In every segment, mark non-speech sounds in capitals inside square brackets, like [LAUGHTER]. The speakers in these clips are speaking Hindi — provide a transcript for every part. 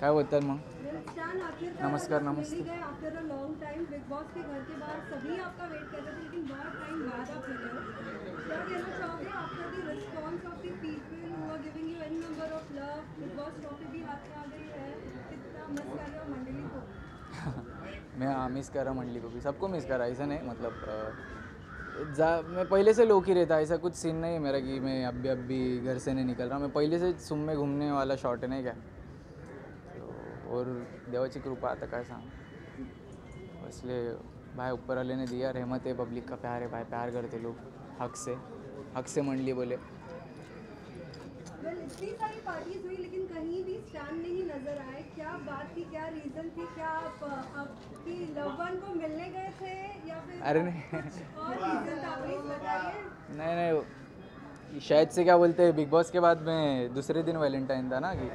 काय बोलतात मग? नमस्कार, नमस्ते। क्या हु में आ गई है कितना मिस कर रहे हो मंडली को? [LAUGHS] मैं हाँ मिस करा मंडली को भी। सबको मिस करा ऐसा नहीं मतलब जा मैं पहले से लोक ही रहता ऐसा कुछ सीन नहीं है मेरा कि मैं अभी अभी घर से नहीं निकल रहा। मैं पहले से सुम में घूमने वाला शॉट है नहीं क्या? और देवाची कृपा आता काय सांग? इसलिए भाई ऊपर वाले ने दिया रहमत है पब्लिक का प्यार है भाई प्यार करते लोग हक से हक से मंडली बोले। इतनी सारी पार्टीज़ हुई लेकिन कहीं भी स्टैंड नहीं नज़र आए। क्या बात थी क्या रीजन थी क्या आप आपकी लव वन को मिलने गए थे या फिर अरे नहीं। और रीजन था? नहीं नहीं शायद से क्या बोलते हैं बिग बॉस के बाद में दूसरे दिन वैलेंटाइन था ना कि?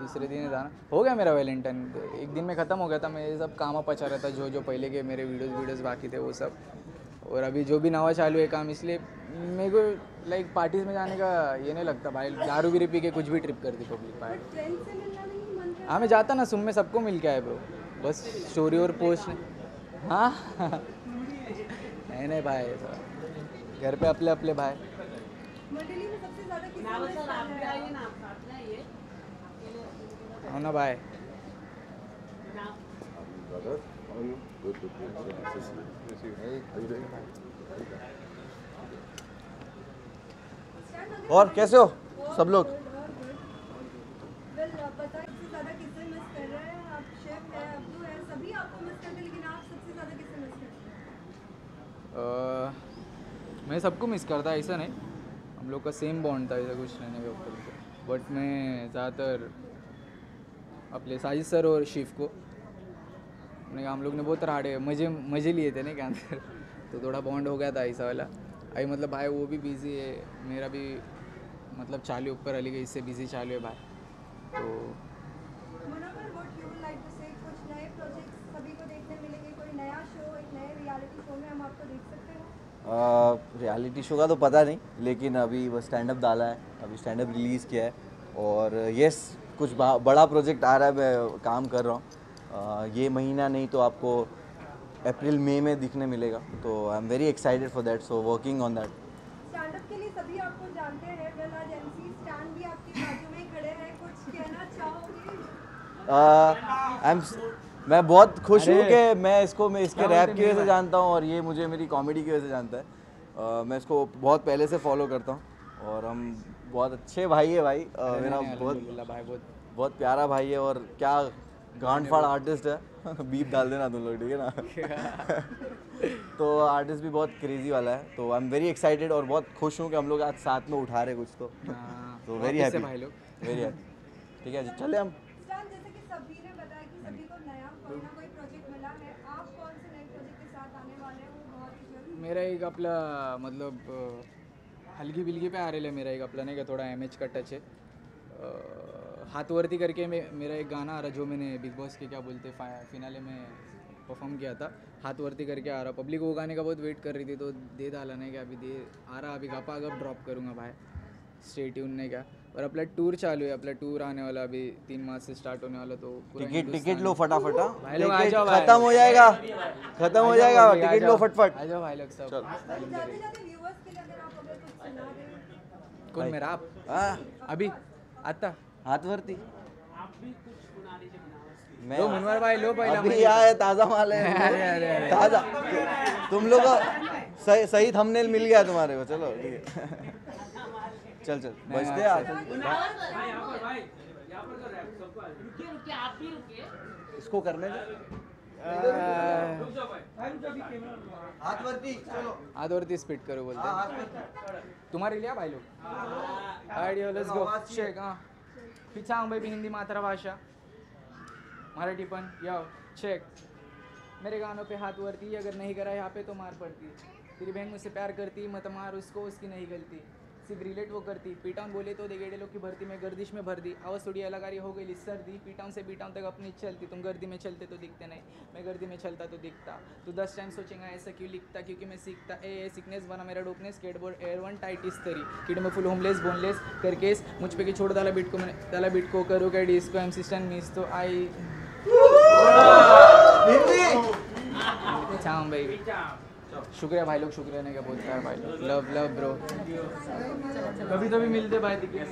दूसरे दिन ही था ना। हो गया मेरा वैलेंटाइन एक दिन में ख़त्म हो गया था मैं ये सब काम पचा रहा था जो जो पहले के मेरे वीडियोस वीडियोस बाकी थे वो सब। और अभी जो भी नवा चालू है काम इसलिए मेरे को लाइक पार्टीज़ में जाने का ये नहीं लगता भाई दारू गिरी पी के कुछ भी ट्रिप कर दी पब्लिक भाई हाँ मैं जाता ना सुम में सबको मिल के आए ब्रो बस स्टोरी और पोस्ट हाँ? नहीं नहीं भाई ऐसा घर पे अपने अपने भाई हैं? और कैसे हो सब लोग? मैं सबको मिस करता, ऐसा नहीं। हम लोग का सेम बॉन्ड था, ऐसा कुछ रहने के ऊपर। बट मैं ज़्यादातर अपने साजिद सर और शिव को। हमने कहा हम लोग ने बहुत राड़े मज़े मज़े लिए थे ना क्या अंदर? [LAUGHS] तो थोड़ा बॉन्ड हो गया था ऐसा वाला। अभी मतलब भाई वो भी बिज़ी है मेरा भी मतलब चालू ऊपर अली गई इससे बिज़ी चालू है भाई। तो रियलिटी शो का तो पता नहीं लेकिन अभी वो स्टैंड अप डाला है अभी स्टैंड अप रिलीज़ किया है। और यस कुछ बड़ा प्रोजेक्ट आ रहा है मैं काम कर रहा हूँ। ये महीना नहीं तो आपको अप्रैल मई में दिखने मिलेगा। तो I am very excited for that so working on that stand के लिए सभी आपको जानते हैं वेल आज एमसी स्टैंड भी आपके बाजू में खड़े हैं कुछ कहना चाहोगे? आई एम मैं बहुत खुश हूँ कि मैं इसको मैं इसके रैप की वजह से जानता हूँ और ये मुझे मेरी कॉमेडी की वजह से जानता है। अ, मैं इसको बहुत पहले से फॉलो करता हूँ और हम बहुत अच्छे भाई है भाई। मेरा बहुत भाई बहुत बहुत प्यारा भाई है और क्या गांड फाड़ आर्टिस्ट है। [LAUGHS] बीप डाल देना तुम लोग ठीक है ना? [LAUGHS] तो आर्टिस्ट भी बहुत क्रेजी वाला है। तो आई एम वेरी एक्साइटेड और बहुत खुश हूँ कि हम लोग आज साथ में उठा रहे कुछ तो। हाँ, तो वेरी हैप्पी भाई लोग। वेरी हैप्पी ठीक है चले हम। स्टैंड जैसे कि सभी ने बताया कि सभी को नया कोई ना कोई प्रोजेक्ट मिला आप कौन से नए प्रोजेक्ट के साथ आने वाले वो बहुत जल्द मेरा एक अपना मतलब हलगी बिलगी पे आ रहा है मेरा एक आपला नहीं का थोड़ा एम एच का टच है अ, हाथवरती करके मैं मेरा एक गाना आ रहा जो मैंने बिग बॉस के क्या बोलते फिनाले में परफॉर्म किया था। हाथवरती करके आ रहा। पब्लिक वो गाने का बहुत वेट कर रही थी तो दे डाला नहीं क्या अभी दे आ रहा अभी गापा अगर ड्रॉप करूँगा भाई। स्टेट नहीं क्या। और अपना टूर चालू है अपना टूर आने वाला अभी तीन मार्च से स्टार्ट होने वाला तो टिकट टिकट लो फटाफट हाँ? भाई लोग। खत्म हो जाएगा। खत्म हो जाएगा टिकट लो फटफट। आ जाओ भाई लोग सब। आप मेरा आप? अभी? आता. हाथवरती मैं लो मुनवर भाई लो पहिला अभी यहाँ है ताज़ा माल है. [LAUGHS] अरे, अरे, अरे। ताज़ा. तुम लोग सही सही थंबनेल मिल गया तुम्हारे को. चलो ठीक है. चल चल. बजते हैं. इसको करने दो. हाथवरती चलो। आदवरती स्पीड करो बोलते तुम्हारे लिया भाई लोग? आइडिया लेट्स गो चेक हाँ। भाई भी हिंदी मातृभाषा मराठी पण या चेक मेरे गानों पे हाथ वरती अगर नहीं करा यहाँ पे तो मार पड़ती। तेरी बहन मुझसे प्यार करती मत मार उसको उसकी नहीं गलती। सिर्फ़ रिलेट वो करती। पीटाउन बोले तो दे गेड़े लोग की भर्ती में गर्दिश में भर दी आवाज़ थोड़ी अलगारी हो गई सर्दी पीटाउन से पीटाउन तक अपनी चलती। तुम गर्दी में चलते तो दिखते नहीं। मैं गर्दी में चलता तो दिखता। तू दस टाइम सोचेगा ऐसा क्यों लिखता? क्योंकि मैं सीखता। ए ए सिकनेस बना मेरा dopeness skateboard air one tight इस तरी किड में फुल होमलेस बोनलेस करके मुझ पे की छोड़ डाला बीट को मैंने डाला बीट को करो क्या डिस्को एम सिस्टम मिस तो आई। चाम भाई शुक्रिया भाई लोग शुक्रिया ने क्या बोलता है भाई लोग। लव लव ब्रो कभी कभी मिलते भाई दिखे।